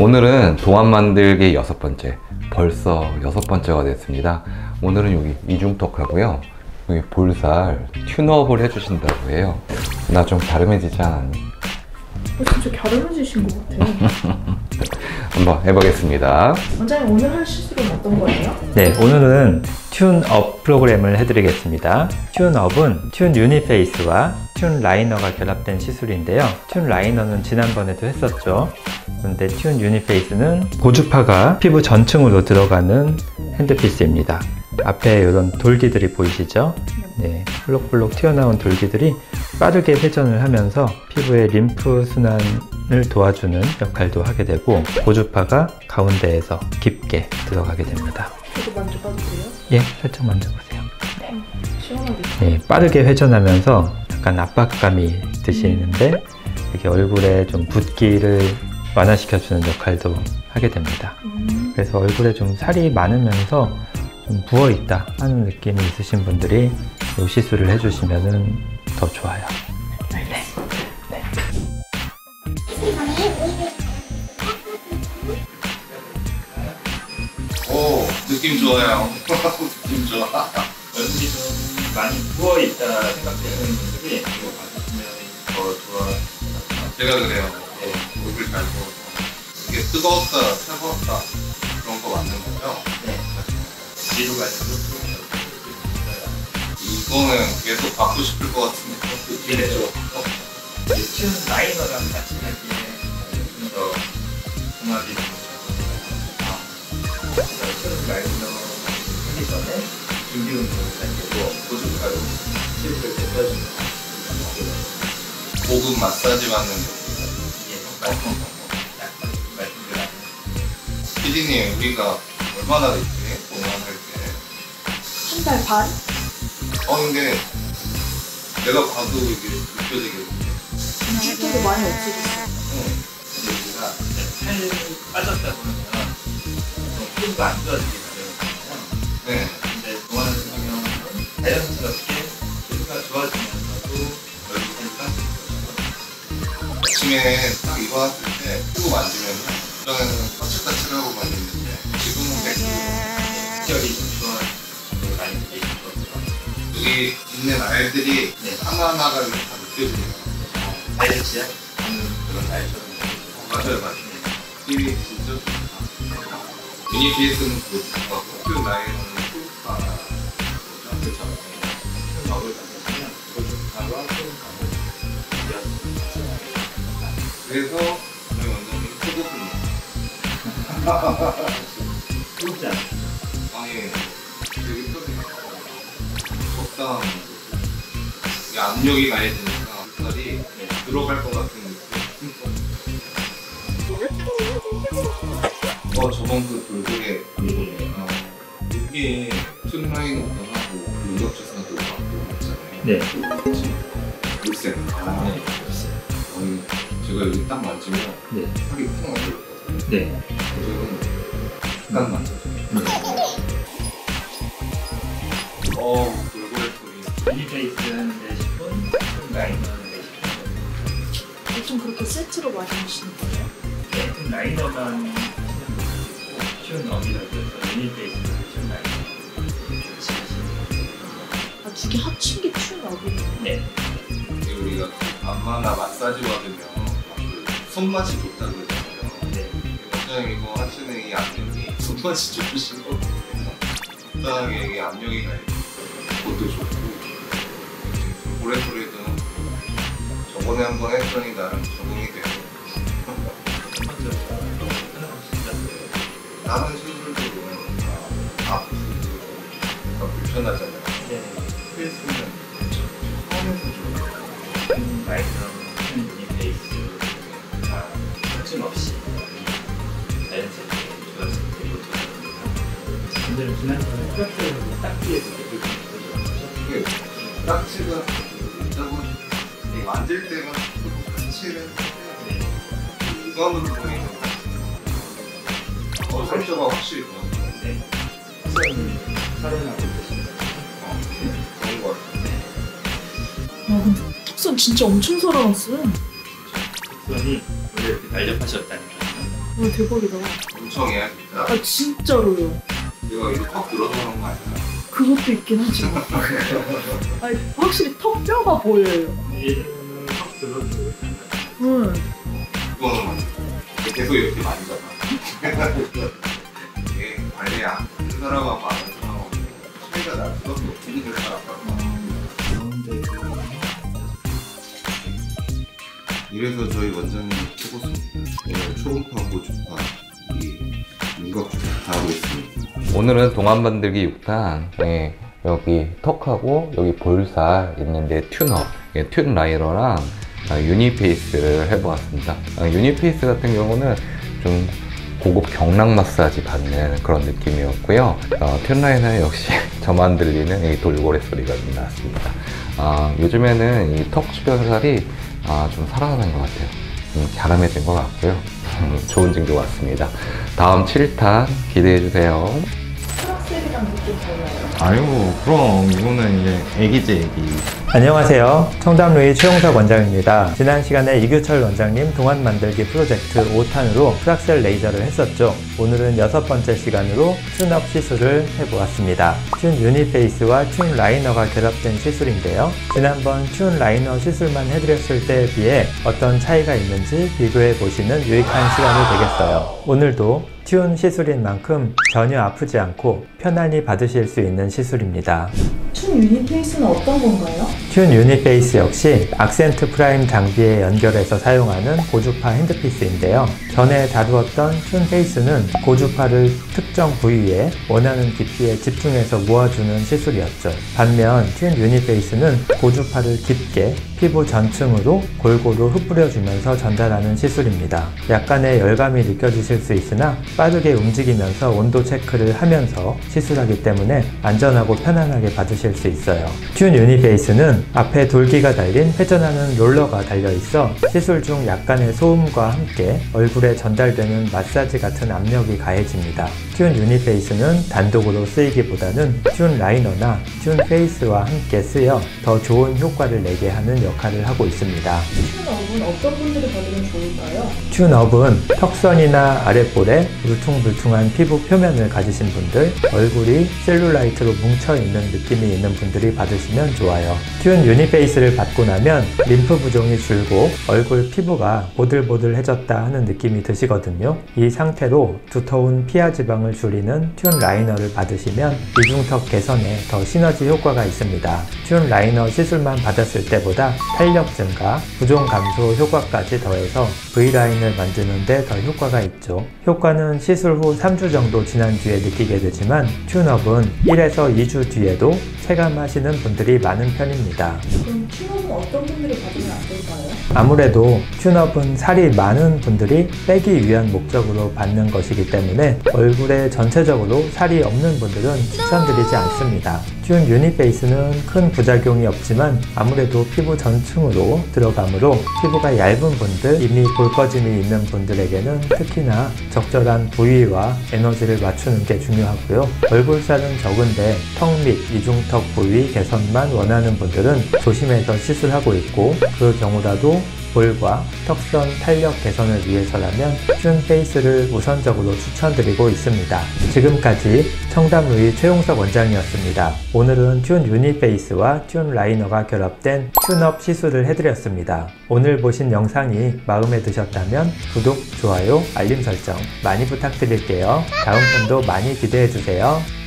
오늘은 도안 만들기 여섯 번째. 벌써 여섯 번째가 됐습니다. 오늘은 여기 이중턱 하고요. 여기 볼살 튠업을 해주신다고 해요. 나좀 갸름해지지 않았니? 어, 진짜 갸름해지신 것 같아요. 한번 해보겠습니다. 원장님 오늘 할 시술은 어떤 거예요? 네, 오늘은 튠업 프로그램을 해드리겠습니다. 튠업은 튠 유니페이스와 튠 라이너가 결합된 시술인데요. 튠 라이너는 지난번에도 했었죠. 그런데 튠 유니페이스는 고주파가 피부 전층으로 들어가는 핸드피스입니다. 앞에 이런 돌기들이 보이시죠? 네, 볼록볼록 튀어나온 돌기들이 빠르게 회전을 하면서 피부의 림프 순환을 도와주는 역할도 하게 되고 고주파가 가운데에서 깊게 들어가게 됩니다. 저도 만져봐도 돼요? 예, 살짝 만져보세요. 시원하게. 네, 빠르게 회전하면서 약간 압박감이 드시는데 이렇게 얼굴에 좀 붓기를 완화시켜주는 역할도 하게 됩니다. 음, 그래서 얼굴에 좀 살이 많으면서 좀 부어있다 하는 느낌이 있으신 분들이 이 시술을 해주시면 더 좋아요. 오 느낌 좋아요. 느낌 좋아. 얼굴이 좀 많이 부어있다 생각되는 분들이 이거 받으시면 더 좋아. 제가 그래요. 얼굴 잘 보여서 이게 뜨거웠다, 차가웠다 그런 거 맞는 거죠? 네. 뒤로 갈수록 이거는 계속 받고 싶을 것 같은데 느낌이죠. 튠 라이너랑 같이 하기에 좀더 궁합이 아, 튠 라이너 하기 전에 준비 운동을 살리고 고주파로 피부를 덮어주는 고급 마사지 받는 느낌. 말씀드리면 피디님 우리가 얼마나 됐지? 한 달 반? 어 근데 내가 봐도 이게 느껴지겠는데. 주기도 많이 없어졌어요. 응. 근데 우리가 살 빠졌다 보면 좀 피부가 안 좋아지게 마련이잖아요. 네. 근데 동안을 하면 자연스럽게 피부가 좋아지면서도 얼굴 살이 빠지는 아침에 딱 일어났을 때 피부 만지면 전에는 여기 있는 알들이 네. 하나하나가 이렇게 다 느껴지네요. 다이어트야? 하는 그런 다이어트는 맞아요, 맞아요. 힘이 진짜 좋다. 유니피에스는 그렇고, 그 나이는 풀파 그렇죠. 큰 먹을 가면 고주파와 큰 그래서 저희 원장님 소고기 뜨겁지 않아요? 이 압력이 가야 되니까 살이 들어갈 것 같은 느낌. 어 저번 그 돌고래 어, 이게 툰라인 오빠하고 윤곽주사도 받고 했잖아요. 네. 요새 아, 네. 아니, 제가 여기 딱 만지면 네. 살이 펑 올라거든요. 네. 저는 약간 만져줘요. 어 우 돌고래 소리. 유니페이스 하는데 10분, 튠라이너 하는데 10분. 보통 그렇게 세트로 많이 하시는 거예요? 네, 튠라이너만 하시는 분도 있고, 튠업이라고 해서 튠페이스로 튠라이너 같이 하시는 아, 두 개 합친 게 튠업이에요. 네. 이게 우리가 그 안마나 마사지 받으면 그 손맛이 좋다 그러잖아요. 네. 원장님 이거 하시는 이 압력이 손맛이 좋으신 거 같아요. 적당하게 이게 압력이 가 있고 그것도 좋고 고래소리도 저번에 한 번 했더니 나름 적응이 되고. 다른 시술들은 아프고 불편하잖아요. 네. 필수는 처음에서 거침없이 자연스럽게 좋아지는 게 보통입니다. 분들은 지난번에 프라스로 딱지에 그렇게 불편해서 이게 딱지가 만질 때가 딱지를 네. 이거는 보이는 어 상처가 확실히 좋았어. 네. 수영이 살아나고 계십니다. 어, 좋은 것 같아. 아, 근데 턱선 진짜 엄청 살아났어요. 수원이 원래 이렇게 날렵하셨다니까요. 와 대박이다. 엄청 해야겠다. 아 진짜로요. 내가 이거 턱 들어서 그런 거 아니야? 그것도 있긴 하죠. 아니 확실히 턱 뼈가 보여요. 응. 그거는. 계속 이렇게 만져봐. 이게 관리야. 한 사람하고 안 사람하고 차이가 날 수밖에 없는 그 사람하고. 이래서 저희 원장님이 최고입니다. 오늘 초음파, 고주파, 이 윤곽주파 다 하고 있습니다. 오늘은 동안 만들기 6탄 예, 여기 턱하고 여기 볼살 있는데 튜너 예, Tune Liner랑 아, Uniface를 해보았습니다. 아, Uniface 같은 경우는 좀 고급 경락 마사지 받는 그런 느낌이었고요. 어, Tune Liner는 역시 저만 들리는 이 돌고래 소리가 좀 나왔습니다. 아, 요즘에는 이 턱 주변 살이 아, 좀 살아나는 것 같아요. 좀 갸름해진 것 같고요. 좋은 증거 같습니다. 다음 7탄 기대해주세요 Fraxel이랑 느낌 달라요. 아유 그럼 이거는 이제 애기지 애기 안녕하세요. 청담루이 최용석 원장입니다. 지난 시간에 이규철 원장님 동안 만들기 프로젝트 5탄으로 Fraxel 레이저를 했었죠. 오늘은 여섯 번째 시간으로 Tune Up 시술을 해보았습니다. Tune Uniface와 Tune Liner가 결합된 시술인데요. 지난번 Tune Liner 시술만 해드렸을 때에 비해 어떤 차이가 있는지 비교해 보시는 유익한 시간이 되겠어요. 오늘도 Tune 시술인 만큼 전혀 아프지 않고 편안히 받으실 수 있는 시술입니다. Tune Uniface는 어떤 건가요? Tune Uniface 역시 Accent Prime 장비에 연결해서 사용하는 고주파 handpiece인데요. 전에 다루었던 Tune Face는 고주파를 특정 부위에 원하는 깊이에 집중해서 모아주는 시술이었죠. 반면 튠 유니페이스는 고주파를 깊게 피부 전층으로 골고루 흩뿌려주면서 전달하는 시술입니다. 약간의 열감이 느껴지실 수 있으나 빠르게 움직이면서 온도 체크를 하면서 시술하기 때문에 안전하고 편안하게 받으실 수 있어요. 튠 유니페이스는 앞에 돌기가 달린 회전하는 롤러가 달려 있어 시술 중 약간의 소음과 함께 얼굴에 전달되는 마사지 같은 압력이 가해집니다. Tune Uniface는 단독으로 쓰이기보다는 Tune Liner나 Tune Face와 함께 쓰여 더 좋은 효과를 내게 하는 역할을 하고 있습니다. Tune Up은 어떤 분들이 받으면 좋을까요? Tune Up은 턱선이나 아랫볼에 울퉁불퉁한 피부 표면을 가지신 분들, 얼굴이 셀룰라이트로 뭉쳐있는 느낌이 있는 분들이 받으시면 좋아요. Tune Uniface를 받고 나면 림프 부종이 줄고 얼굴 피부가 보들보들해졌다 하는 느낌이 드시거든요. 이 상태로 두터운 피하 지방을 줄이는 Tune Liner를 받으시면 이중턱 개선에 더 시너지 효과가 있습니다. Tune Liner 시술만 받았을 때보다 탄력 증가, 부종 감소 효과까지 더해서 V라인을 만드는데 더 효과가 있죠. 효과는 시술 후 3주 정도 지난 뒤에 느끼게 되지만 튠업은 1에서 2주 뒤에도 체감하시는 분들이 많은 편입니다. 그럼 툰업은 어떤 분들이 받으면 안 될까요? 아무래도 튠업은 살이 많은 분들이 빼기 위한 목적으로 받는 것이기 때문에 얼굴에 전체적으로 살이 없는 분들은 추천드리지 않습니다. 튠 유니페이스는 큰 부작용이 없지만 아무래도 피부 전층으로 들어가므로 피부가 얇은 분들, 이미 볼거짐이 있는 분들에게는 특히나 적절한 부위와 에너지를 맞추는 게 중요하고요. 얼굴살은 적은데 턱 및 이중턱 부위 개선만 원하는 분들은 조심해서 시술하고 있고 그 경우라도 볼과 턱선 탄력 개선을 위해서라면 튠 페이스를 우선적으로 추천드리고 있습니다. 지금까지 청담루이 최용석 원장이었습니다. 오늘은 튠 유니페이스와 튠 라이너가 결합된 튠업 시술을 해드렸습니다. 오늘 보신 영상이 마음에 드셨다면 구독, 좋아요, 알림 설정 많이 부탁드릴게요. 다음 편도 많이 기대해주세요.